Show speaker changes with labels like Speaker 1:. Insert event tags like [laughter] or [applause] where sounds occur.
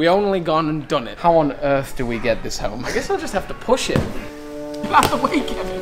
Speaker 1: We only gone and done it. How on earth do we get this home? I guess I'll just have to push it. [laughs]
Speaker 2: Out of the way, Kevin.